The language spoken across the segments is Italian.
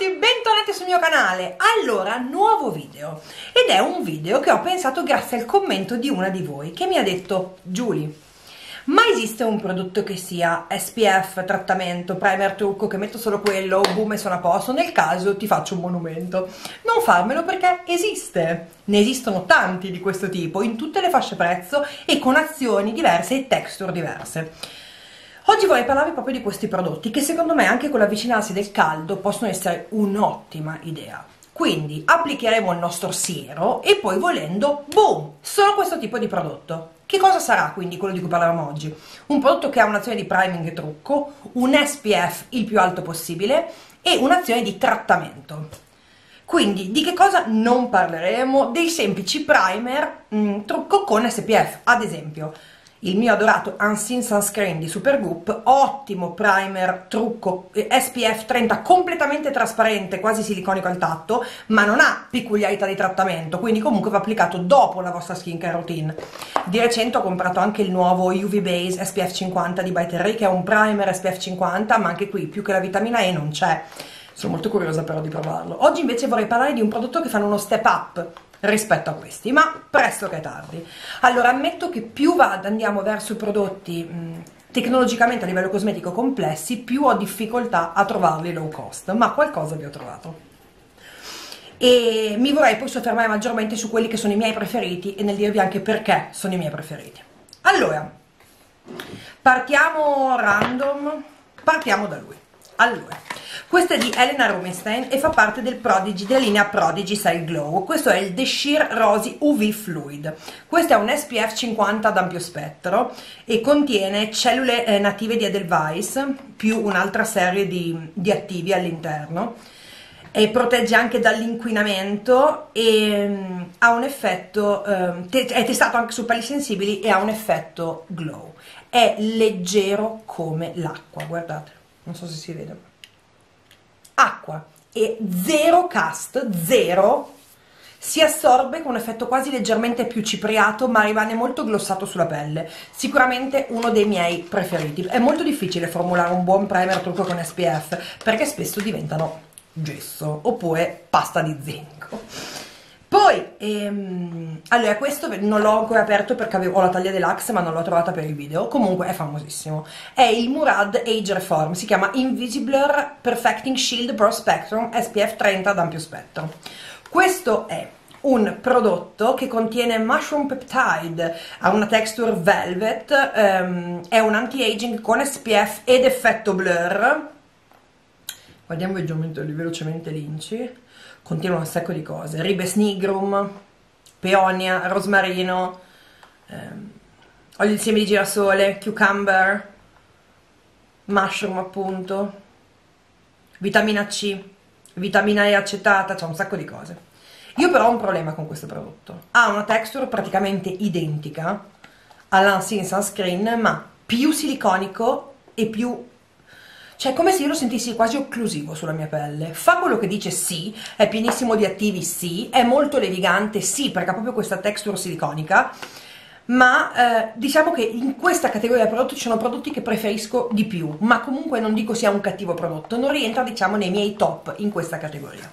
tutti, bentornati sul mio canale. Allora, nuovo video. Ed è un video che ho pensato grazie al commento di una di voi che mi ha detto Giulia, ma esiste un prodotto che sia SPF, trattamento, primer, trucco, che metto solo quello, boom e sono a posto? Nel caso ti faccio un monumento. Non farmelo perché esiste. Ne esistono tanti di questo tipo, in tutte le fasce prezzo e con azioni diverse e texture diverse. Oggi vorrei parlarvi proprio di questi prodotti che secondo me anche con l'avvicinarsi del caldo possono essere un'ottima idea. Quindi applicheremo il nostro siero e poi volendo, boom, solo questo tipo di prodotto. Che cosa sarà quindi quello di cui parleremo oggi? Un prodotto che ha un'azione di priming e trucco, un SPF il più alto possibile e un'azione di trattamento. Quindi di che cosa non parleremo? Dei semplici primer mh, mm, trucco con SPF, ad esempio il mio adorato Unseen Sunscreen di Supergoop, ottimo primer, trucco SPF 30 completamente trasparente, quasi siliconico al tatto, ma non ha peculiarità di trattamento, quindi comunque va applicato dopo la vostra skincare routine. Di recente ho comprato anche il nuovo UV Base SPF 50 di By Terry, che è un primer SPF 50, ma anche qui più che la vitamina E non c'è. Sono molto curiosa però di provarlo. Oggi invece vorrei parlare di un prodotto che fanno uno step up rispetto a questi, ma presto che tardi. Allora, ammetto che più vado, andiamo verso prodotti mh, tecnologicamente a livello cosmetico complessi, più ho difficoltà a trovarli low cost, ma qualcosa vi ho trovato. E mi vorrei poi soffermare maggiormente su quelli che sono i miei preferiti e nel dirvi anche perché sono i miei preferiti. Allora, partiamo random, partiamo da lui. Allora, questo è di Elena Rubinstein e fa parte del Prodigy, della linea Prodigy Cell Glow. Questo è il The Sheer Rosy UV Fluid. Questo è un SPF 50 ad ampio spettro e contiene cellule eh, native di Edelweiss più un'altra serie di, di attivi all'interno e protegge anche dall'inquinamento e um, ha un effetto, te è testato anche su pelli sensibili e ha un effetto glow. È leggero come l'acqua, guardate non so se si vede acqua e zero cast zero si assorbe con un effetto quasi leggermente più cipriato ma rimane molto glossato sulla pelle. Sicuramente uno dei miei preferiti. È molto difficile formulare un buon primer trucco con SPF perché spesso diventano gesso oppure pasta di zinco poi, ehm, allora questo non l'ho ancora aperto perché avevo, la taglia deluxe ma non l'ho trovata per il video, comunque è famosissimo. È il Murad Age Reform, si chiama Invisible Perfecting Shield Pro Spectrum SPF 30 ad ampio spettro. Questo è un prodotto che contiene mushroom peptide, ha una texture velvet, ehm, è un anti-aging con SPF ed effetto blur. Guardiamo velocemente l'inci contiene un sacco di cose, ribes nigrum, peonia, rosmarino, ehm, olio semi di girasole, cucumber, mushroom appunto, vitamina C, vitamina E acetata, c'è un sacco di cose. Io però ho un problema con questo prodotto. Ha una texture praticamente identica all'Unseen Sunscreen, ma più siliconico e più cioè come se io lo sentissi quasi occlusivo sulla mia pelle. Fa quello che dice sì, è pienissimo di attivi sì, è molto levigante sì, perché ha proprio questa texture siliconica, ma eh, diciamo che in questa categoria di prodotti ci sono prodotti che preferisco di più, ma comunque non dico sia un cattivo prodotto, non rientra diciamo nei miei top in questa categoria.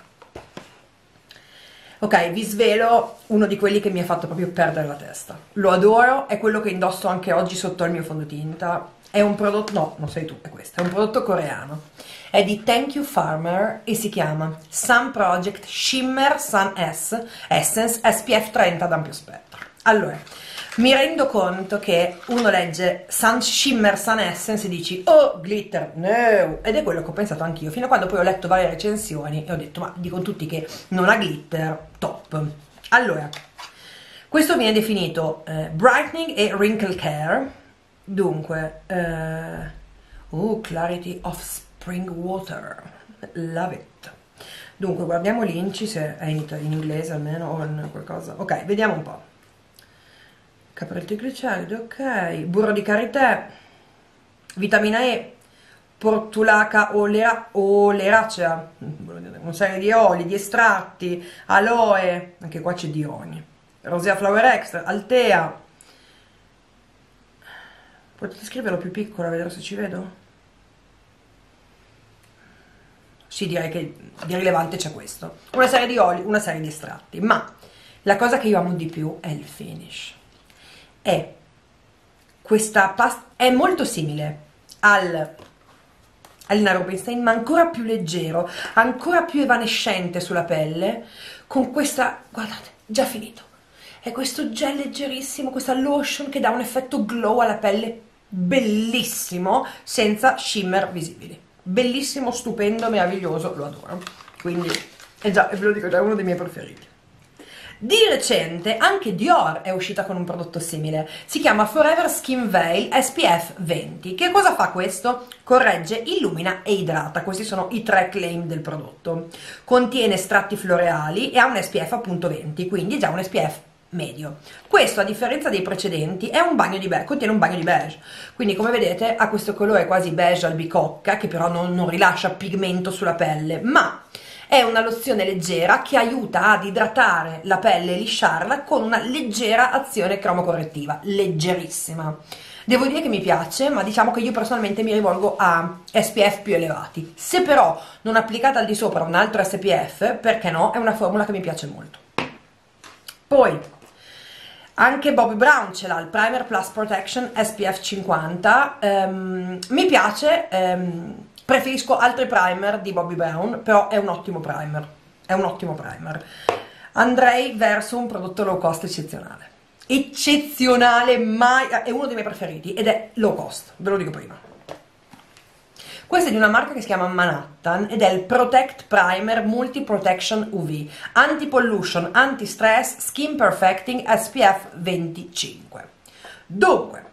Ok, vi svelo uno di quelli che mi ha fatto proprio perdere la testa. Lo adoro, è quello che indosso anche oggi sotto il mio fondotinta è un prodotto, no, non sei tu, è questo, è un prodotto coreano. È di Thank You Farmer e si chiama Sun Project Shimmer Sun S Essence SPF 30 ad ampio spettro. Allora, mi rendo conto che uno legge Sun Shimmer Sun Essence e dici oh glitter no ed è quello che ho pensato anch'io fino a quando poi ho letto varie recensioni e ho detto ma dicono tutti che non ha glitter top allora questo viene definito eh, brightening e wrinkle care Dunque, eh, oh, Clarity of Spring Water, love it. Dunque, guardiamo l'inci se è in, in, inglese almeno o in qualcosa. Ok, vediamo un po'. Caprelli gliceride, ok. Burro di karité, vitamina E, portulaca olera, oleracea, una serie di oli, di estratti, aloe, anche qua c'è di ogni. Rosea Flower Extra, Altea, Potete scriverlo più piccolo a vedere se ci vedo? sì direi che di rilevante c'è questo. Una serie di oli, una serie di estratti. Ma la cosa che io amo di più è il finish. È questa pasta è molto simile al Alina Rubinstein ma ancora più leggero ancora più evanescente sulla pelle con questa guardate già finito. È questo gel leggerissimo questa lotion che dà un effetto glow alla pelle bellissimo senza shimmer visibili bellissimo, stupendo, meraviglioso, lo adoro quindi è già, ve lo dico è uno dei miei preferiti di recente anche Dior è uscita con un prodotto simile, si chiama Forever Skin Veil SPF 20. Che cosa fa questo? Corregge, illumina e idrata, questi sono i tre claim del prodotto. Contiene estratti floreali e ha un SPF appunto 20, quindi già un SPF medio. Questo a differenza dei precedenti è un bagno di beige, contiene un bagno di beige, quindi come vedete ha questo colore quasi beige albicocca che però non, non rilascia pigmento sulla pelle, ma è una lozione leggera che aiuta ad idratare la pelle e lisciarla con una leggera azione cromocorrettiva, leggerissima. Devo dire che mi piace, ma diciamo che io personalmente mi rivolgo a SPF più elevati. Se però non applicate al di sopra un altro SPF, perché no? È una formula che mi piace molto. Poi, anche Bobby Brown ce l'ha, il Primer Plus Protection SPF 50. Um, mi piace, um, Preferisco altri primer di Bobbi Brown, però è un ottimo primer. È un ottimo primer. Andrei verso un prodotto low cost eccezionale. Eccezionale, mai... è uno dei miei preferiti ed è low cost, ve lo dico prima. Questo è di una marca che si chiama Manhattan ed è il Protect Primer Multi Protection UV Anti-Pollution, Anti-Stress, Skin Perfecting SPF 25. Dunque,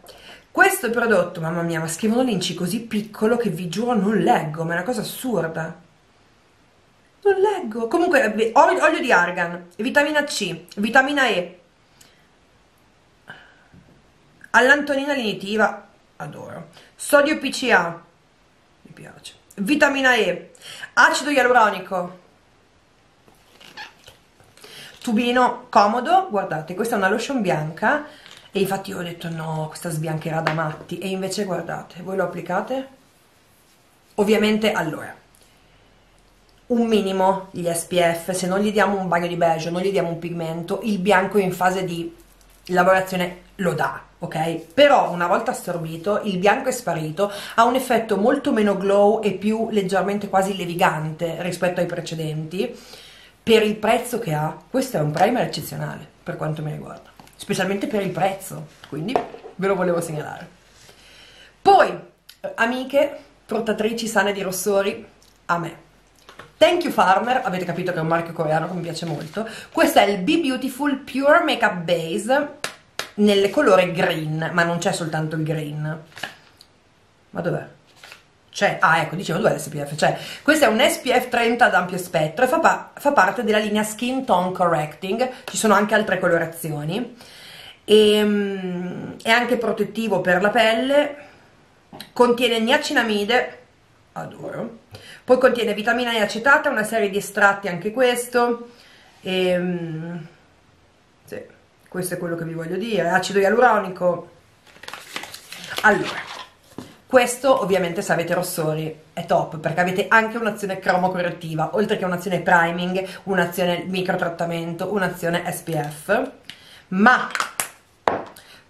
questo prodotto, mamma mia, ma scrivono l'inci così piccolo che vi giuro non leggo, ma è una cosa assurda. Non leggo. Comunque, olio, olio di argan, vitamina C, vitamina E, allantonina lenitiva, adoro, sodio PCA, piace, vitamina E, acido ialuronico, tubino comodo, guardate, questa è una lotion bianca e infatti io ho detto no, questa sbiancherà da matti e invece guardate, voi lo applicate? Ovviamente allora, un minimo gli SPF, se non gli diamo un bagno di beige, non gli diamo un pigmento, il bianco in fase di lavorazione lo dà, ok? Però una volta assorbito il bianco è sparito, ha un effetto molto meno glow e più leggermente quasi levigante rispetto ai precedenti. Per il prezzo che ha, questo è un primer eccezionale per quanto mi riguarda specialmente per il prezzo, quindi ve lo volevo segnalare. Poi, eh, amiche, portatrici sane di rossori, a me. Thank You Farmer, avete capito che è un marchio coreano che mi piace molto. Questo è il Be Beautiful Pure Makeup Base nel colore green, ma non c'è soltanto il green. Ma dov'è? C'è, ah ecco, dicevo dov'è l'SPF? C'è, questo è un SPF 30 ad ampio spettro e fa, pa fa parte della linea Skin Tone Correcting, ci sono anche altre colorazioni. E, um, è anche protettivo per la pelle, contiene niacinamide, adoro, poi contiene vitamina E acetata, una serie di estratti anche questo, e, um, questo è quello che vi voglio dire, acido ialuronico, allora, questo ovviamente se avete rossori è top perché avete anche un'azione cromocorrettiva, oltre che un'azione priming, un'azione microtrattamento, un'azione SPF, ma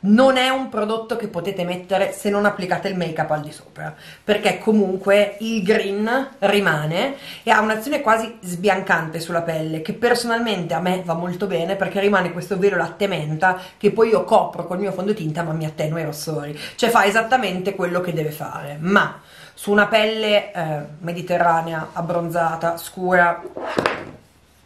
non è un prodotto che potete mettere se non applicate il make up al di sopra perché comunque il green rimane e ha un'azione quasi sbiancante sulla pelle che personalmente a me va molto bene perché rimane questo velo latte menta che poi io copro col mio fondotinta ma mi attenua i rossori. Cioè fa esattamente quello che deve fare. Ma su una pelle eh, mediterranea abbronzata scura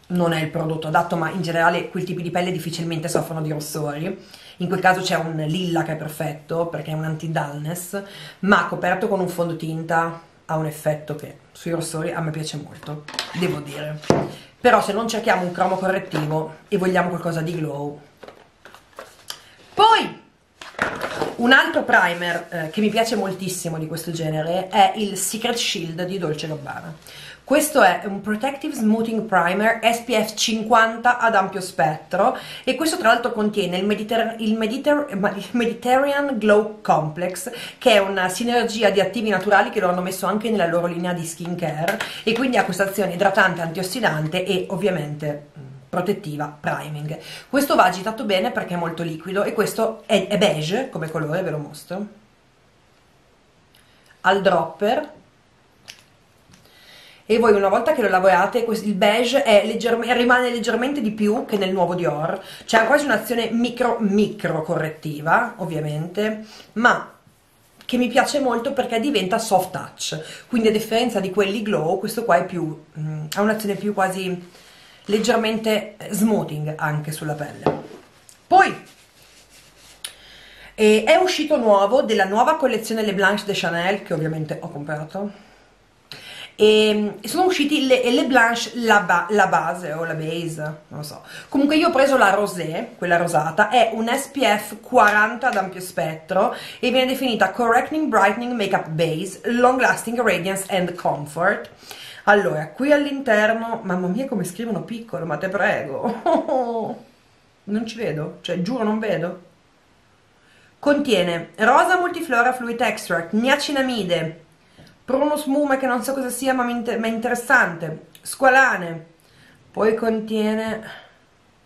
non è il prodotto adatto ma in generale quel tipo di pelle difficilmente soffrono di rossori in quel caso c'è un lilla che è perfetto perché è un anti-dullness, ma coperto con un fondotinta ha un effetto che sui rossori a me piace molto, devo dire. Però se non cerchiamo un cromo correttivo e vogliamo qualcosa di glow. Poi un altro primer eh, che mi piace moltissimo di questo genere è il Secret Shield di Dolce Gabbana questo è un Protective Smoothing Primer SPF 50 ad ampio spettro e questo tra l'altro contiene il, Mediter il, Mediter Mediterranean Glow Complex che è una sinergia di attivi naturali che lo hanno messo anche nella loro linea di skincare e quindi ha questa azione idratante, antiossidante e ovviamente protettiva priming. Questo va agitato bene perché è molto liquido e questo è, è beige come colore ve lo mostro. Al dropper e voi una volta che lo lavorate il beige leggermente, rimane leggermente di più che nel nuovo Dior. C'è quasi un'azione micro micro correttiva ovviamente ma che mi piace molto perché diventa soft touch. Quindi a differenza di quelli glow questo qua è più mm, ha un'azione più quasi leggermente smoothing anche sulla pelle. Poi eh, è uscito nuovo della nuova collezione Le Blanche de Chanel che ovviamente ho comprato e sono usciti le, le Blanche la, ba, la, base o la base, non lo so. Comunque io ho preso la rosé, quella rosata, è un SPF 40 ad ampio spettro e viene definita Correcting Brightening Makeup Base, Long Lasting Radiance and Comfort. Allora, qui all'interno, mamma mia come scrivono piccolo, ma te prego, non ci vedo, cioè giuro non vedo. Contiene rosa multiflora fluid extract, niacinamide, Prunus mume che non so cosa sia ma è interessante, squalane, poi contiene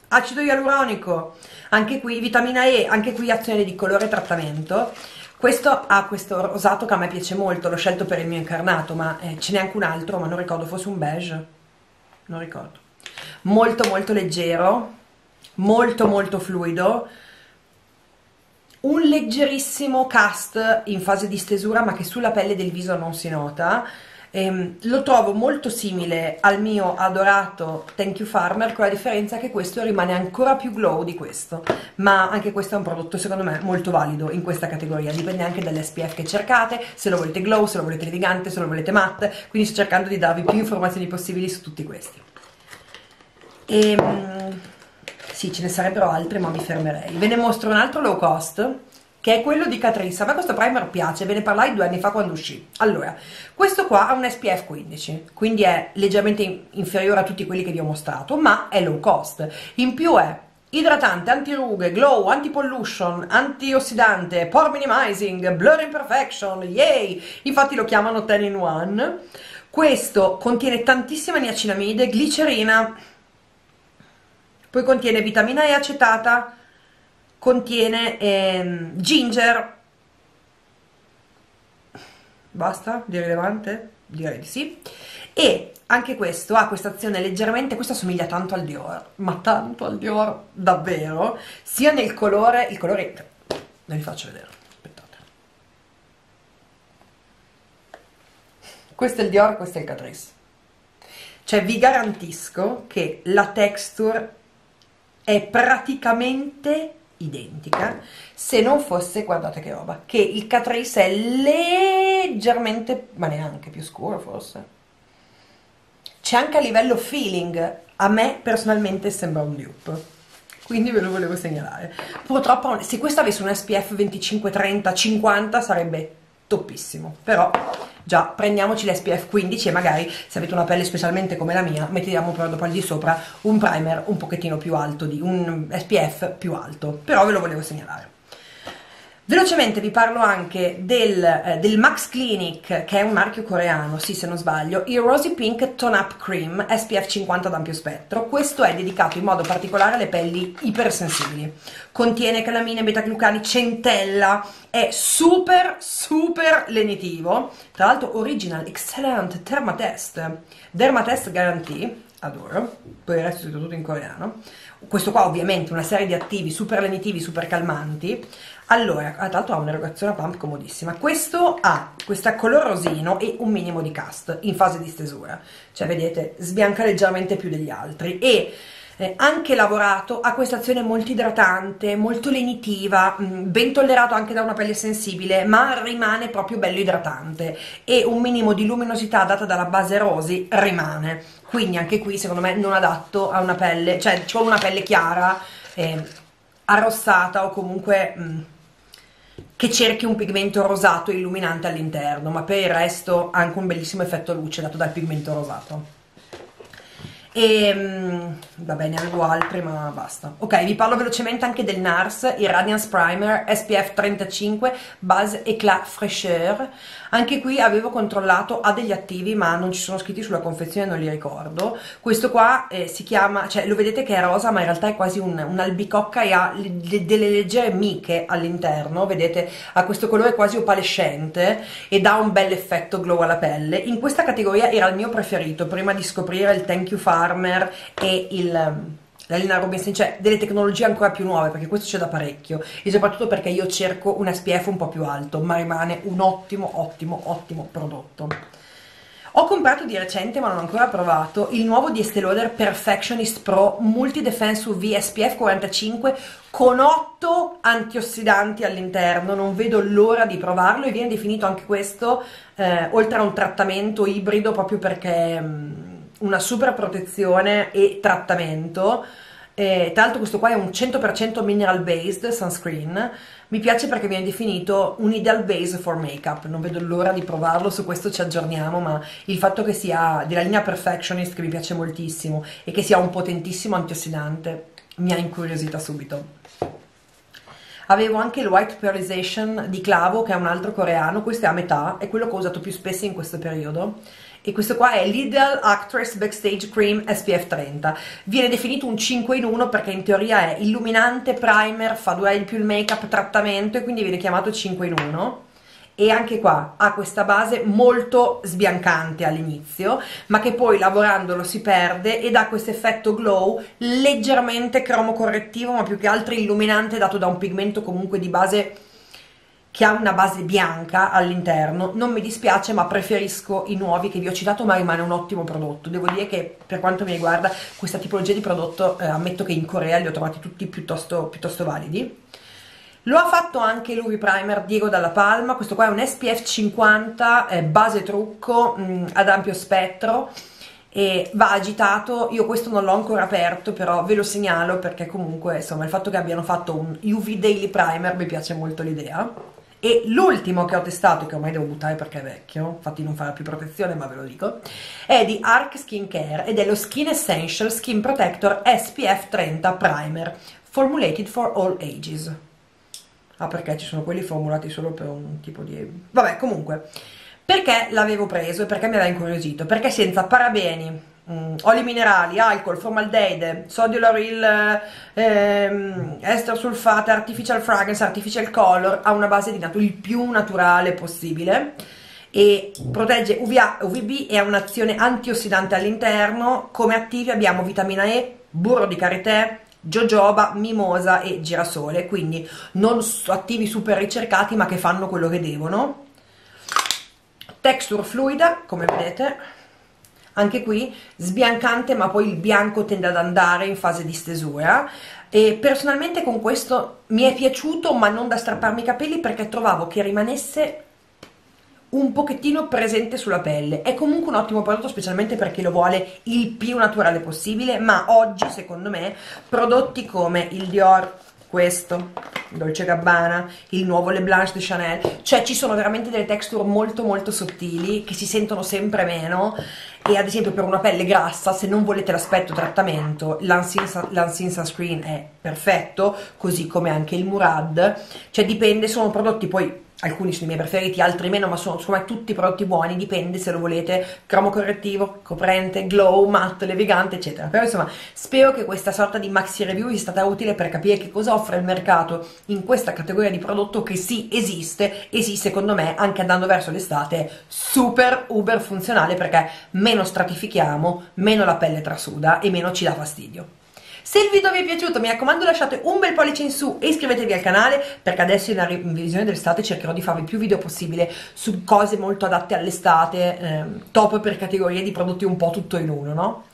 acido ialuronico, anche qui vitamina E, anche qui azione di colore e trattamento. Questo ha questo rosato che a me piace molto, l'ho scelto per il mio incarnato, ma eh, ce n'è anche un altro, ma non ricordo, fosse un beige, non ricordo. Molto molto leggero, molto molto fluido, un leggerissimo cast in fase di stesura ma che sulla pelle del viso non si nota. Ehm, lo trovo molto simile al mio adorato Thank You Farmer con la differenza che questo rimane ancora più glow di questo. Ma anche questo è un prodotto secondo me molto valido in questa categoria. Dipende anche dall'SPF che cercate. Se lo volete glow, se lo volete levigante, se lo volete matte. Quindi sto cercando di darvi più informazioni possibili su tutti questi. Ehm, sì, ce ne sarebbero altre, ma mi fermerei. Ve ne mostro un altro low cost, che è quello di Catrice. A me questo primer piace, ve ne parlai due anni fa quando uscì. Allora, questo qua ha un SPF 15, quindi è leggermente inferiore a tutti quelli che vi ho mostrato, ma è low cost. In più è idratante, antirughe, glow, anti-pollution, antiossidante, pore minimizing, blur imperfection, yay! Infatti lo chiamano 10 in 1. Questo contiene tantissima niacinamide, glicerina, poi contiene vitamina E acetata, contiene ehm, ginger, basta di rilevante? Direi di sì. E anche questo ha questa azione leggermente, questo assomiglia tanto al Dior, ma tanto al Dior davvero, sia nel colore, il colore, ve li faccio vedere. Questo è il Dior, questo è il Catrice. Cioè vi garantisco che la texture è praticamente identica se non fosse, guardate che roba, che il Catrice è leggermente, ma neanche più scuro forse. C'è anche a livello feeling. A me personalmente sembra un dupe. Quindi ve lo volevo segnalare. Purtroppo se questo avesse un SPF 25, 30, 50 sarebbe toppissimo. Però già prendiamoci l'SPF 15 e magari se avete una pelle specialmente come la mia mettiamo però dopo al di sopra un primer un pochettino più alto di un SPF più alto. Però ve lo volevo segnalare Velocemente vi parlo anche del, eh, del, Max Clinic, che è un marchio coreano, sì se non sbaglio, il Rosy Pink Tone Up Cream SPF 50 ad ampio spettro. Questo è dedicato in modo particolare alle pelli ipersensibili. Contiene calamine, beta-glucani, centella, è super super lenitivo. Tra l'altro original, excellent, dermatest, dermatest guarantee, adoro, poi il resto è tutto in coreano. Questo qua ovviamente una serie di attivi super lenitivi, super calmanti allora, tra l'altro ha un'erogazione a pump comodissima. Questo ha questa color rosino e un minimo di cast in fase di stesura. Cioè, vedete, sbianca leggermente più degli altri. E eh, anche lavorato ha questa azione molto idratante, molto lenitiva, mh, mm, ben tollerato anche da una pelle sensibile, ma rimane proprio bello idratante. E un minimo di luminosità data dalla base rosy rimane. Quindi anche qui, secondo me, non adatto a una pelle, cioè, ci una pelle chiara, eh, arrossata o comunque... Mh, mm, che cerchi un pigmento rosato illuminante all'interno, ma per il resto anche un bellissimo effetto luce dato dal pigmento rosato. E mm, va bene avevo altri ma basta. Ok vi parlo velocemente anche del NARS il Radiance Primer SPF 35 base éclat fraîcheur anche qui avevo controllato ha degli attivi ma non ci sono scritti sulla confezione non li ricordo. Questo qua eh, si chiama cioè lo vedete che è rosa ma in realtà è quasi un, un'albicocca e ha le, le, delle leggere miche all'interno. Vedete ha questo colore quasi opalescente e dà un bel effetto glow alla pelle. In questa categoria era il mio preferito prima di scoprire il Thank You Far Farmer e il la Lina Robinson, cioè delle tecnologie ancora più nuove, perché questo c'è da parecchio, e soprattutto perché io cerco un SPF un po' più alto, ma rimane un ottimo, ottimo, ottimo prodotto. Ho comprato di recente, ma non ho ancora provato, il nuovo di Estée Lauder Perfectionist Pro Multi Defense UV SPF 45 con 8 antiossidanti all'interno, non vedo l'ora di provarlo e viene definito anche questo, eh, oltre a un trattamento ibrido, proprio perché... Mh, mm, una super protezione e trattamento. Eh, tra l'altro questo qua è un 100% mineral based sunscreen. Mi piace perché viene definito un ideal base for makeup. Non vedo l'ora di provarlo, su questo ci aggiorniamo ma il fatto che sia della linea Perfectionist che mi piace moltissimo e che sia un potentissimo antiossidante mi ha incuriosita subito. Avevo anche il White Pearlization di Clavo che è un altro coreano, questo è a metà, è quello che ho usato più spesso in questo periodo e questo qua è Lidl Actress Backstage Cream SPF 30 viene definito un 5 in 1 perché in teoria è illuminante, primer, fa due in più il make up, trattamento e quindi viene chiamato 5 in 1 e anche qua ha questa base molto sbiancante all'inizio ma che poi lavorandolo si perde ed ha questo effetto glow leggermente cromo correttivo ma più che altro illuminante dato da un pigmento comunque di base che ha una base bianca all'interno, non mi dispiace ma preferisco i nuovi che vi ho citato ma rimane un ottimo prodotto, devo dire che per quanto mi riguarda questa tipologia di prodotto eh, ammetto che in Corea li ho trovati tutti piuttosto, piuttosto validi. Lo ha fatto anche l'UV Primer Diego Dalla Palma, questo qua è un SPF 50 eh, base trucco mh, mm, ad ampio spettro e va agitato, io questo non l'ho ancora aperto però ve lo segnalo perché comunque insomma il fatto che abbiano fatto un UV Daily Primer mi piace molto l'idea e l'ultimo che ho testato, che ormai devo buttare perché è vecchio, infatti non farà più protezione ma ve lo dico, è di Arc Skincare ed è lo Skin Essential Skin Protector SPF 30 Primer, formulated for all ages. Ah perché ci sono quelli formulati solo per un tipo di... Vabbè comunque, perché l'avevo preso e perché mi aveva incuriosito? Perché senza parabeni, Mm, oli minerali, alcol, formaldeide, sodio lauryl, ehm, ester sulfate, artificial fragrance, artificial color, ha una base di nato il più naturale possibile e protegge UVA, UVB e ha un'azione antiossidante all'interno. Come attivi abbiamo vitamina E, burro di karité, jojoba, mimosa e girasole, quindi non attivi super ricercati ma che fanno quello che devono. Texture fluida, come vedete anche qui sbiancante ma poi il bianco tende ad andare in fase di stesura. E personalmente con questo mi è piaciuto ma non da strapparmi i capelli perché trovavo che rimanesse un pochettino presente sulla pelle. È comunque un ottimo prodotto specialmente per chi lo vuole il più naturale possibile ma oggi secondo me prodotti come il Dior questo Dolce Gabbana, il nuovo Le Blanche di Chanel, cioè ci sono veramente delle texture molto molto sottili che si sentono sempre meno. E ad esempio per una pelle grassa se non volete l'aspetto trattamento l'Unseen Sunscreen è perfetto così come anche il Murad. Cioè dipende, sono prodotti poi alcuni sono i miei preferiti, altri meno, ma sono insomma tutti prodotti buoni, dipende se lo volete, cromo correttivo, coprente, glow, matte, levigante, eccetera. Però insomma, spero che questa sorta di maxi review vi sia stata utile per capire che cosa offre il mercato in questa categoria di prodotto che sì, esiste, e sì, secondo me, anche andando verso l'estate, super uber funzionale perché meno stratifichiamo, meno la pelle trasuda e meno ci dà fastidio. Se il video vi è piaciuto mi raccomando lasciate un bel pollice in su e iscrivetevi al canale perché adesso in revisione dell'estate cercherò di farvi più video possibile su cose molto adatte all'estate, eh, top per categorie di prodotti un po' tutto in uno, no?